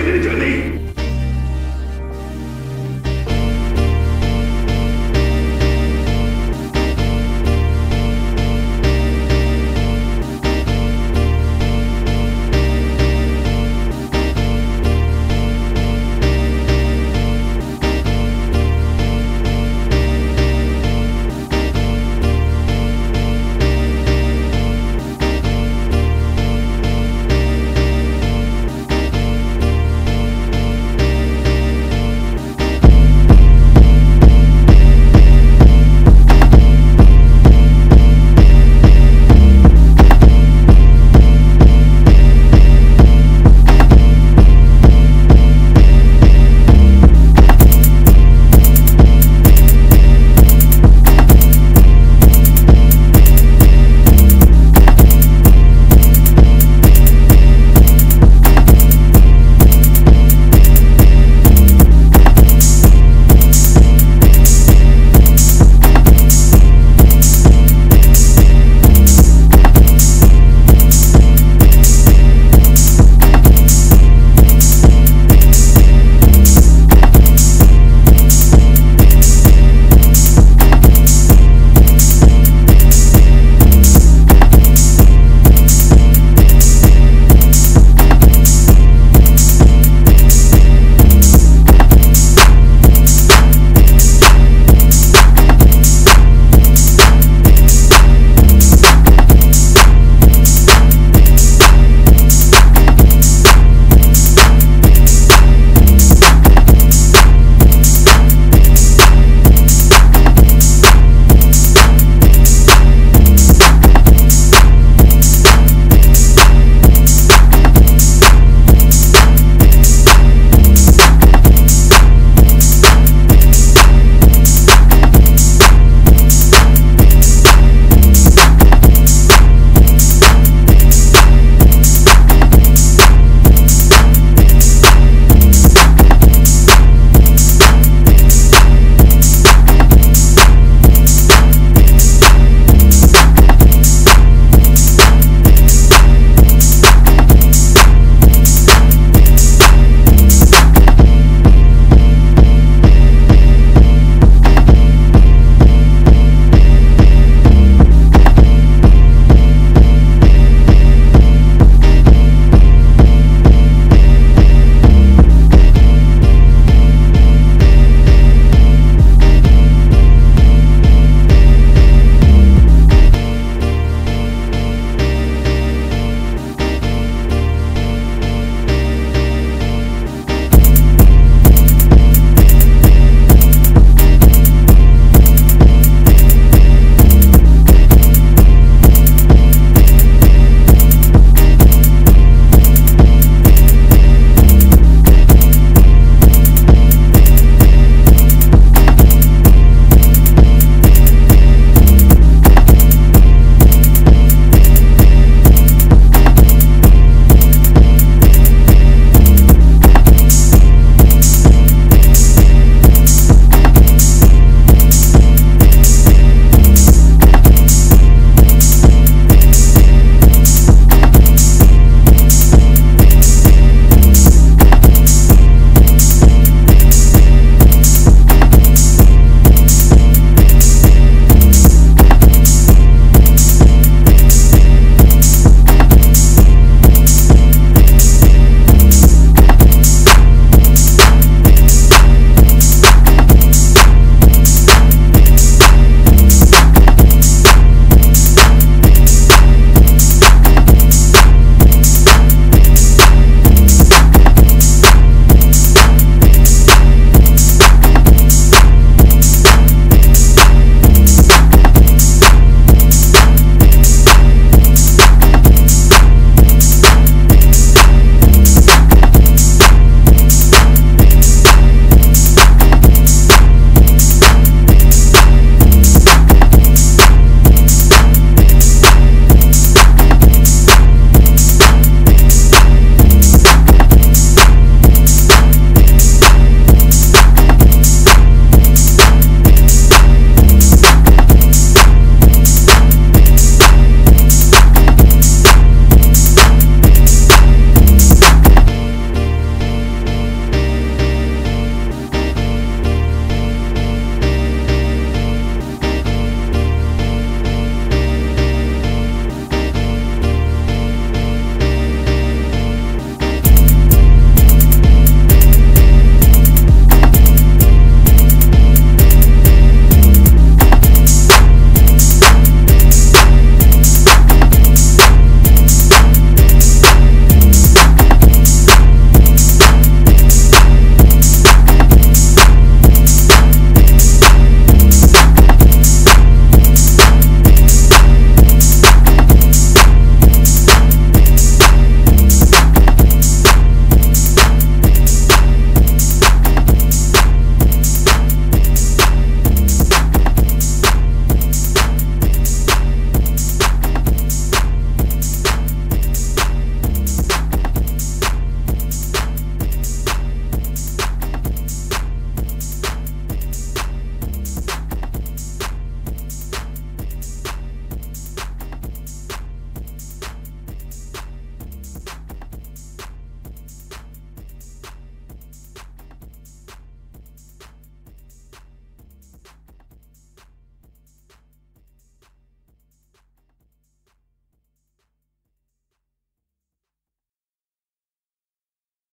To the.